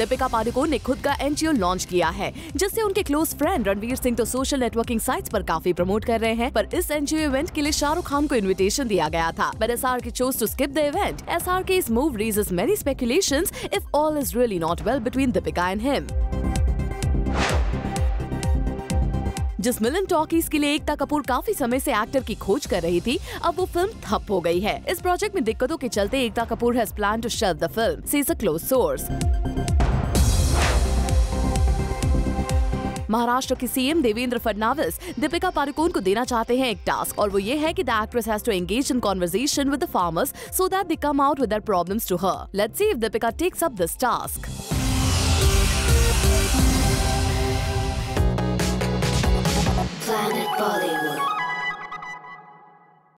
दीपिका पादुकोण ने खुद का एनजीओ लॉन्च किया है, जिससे उनके क्लोज फ्रेंड रणवीर सिंह तो सोशल नेटवर्किंग साइट्स पर काफ़ी प्रमोट कर रहे हैं, पर इस एनजीओ इवेंट के लिए शाहरुख खान को इनविटेशन दिया गया था। But S R K chose to skip the event S R K this move raises many speculation if all is really not well between Deepika and him जिस मिलन टॉकीज के लिए एकता कपूर काफ़ी समय से एक्टर की खोज कर रही थी, अब वो फ़िल्म ठप हो गई है। इस प्रोजेक्ट में दिक्कतों के चलते Ekta Kapoor has plan to shelf the film says a close source Maharashtra के सीएम देवेंद्र फडणवीस दीपिका पादुकोण को देना चाहते हैं एक टास्क और वो ये है कि the actress has to engage in conversation with the farmers so that they come out with their problems to her let's see if Deepika takes up this task